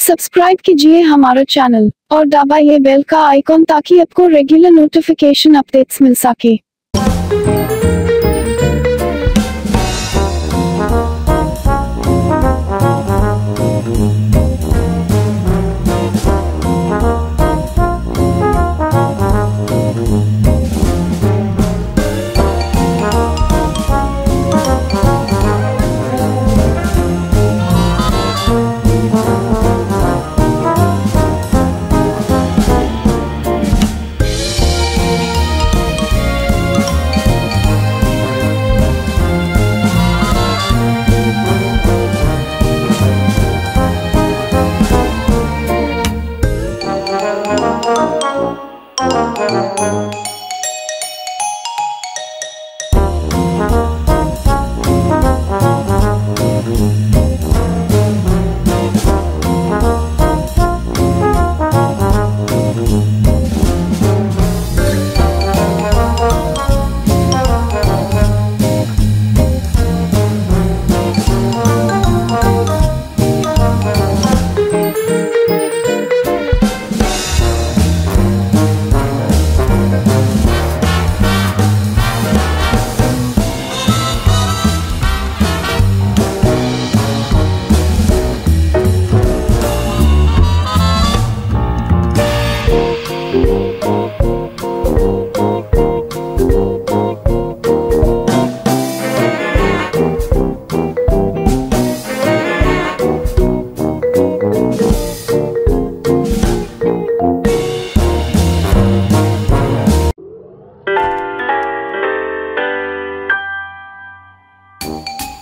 Subscribe कीजिए हमारा channel और दबाइए बेल का आइकॉन ताकि आपको रेगुलर नोटिफिकेशन अपडेट्स मिल सके।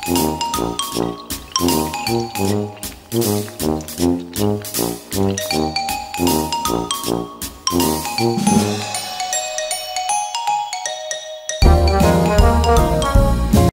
Thank you.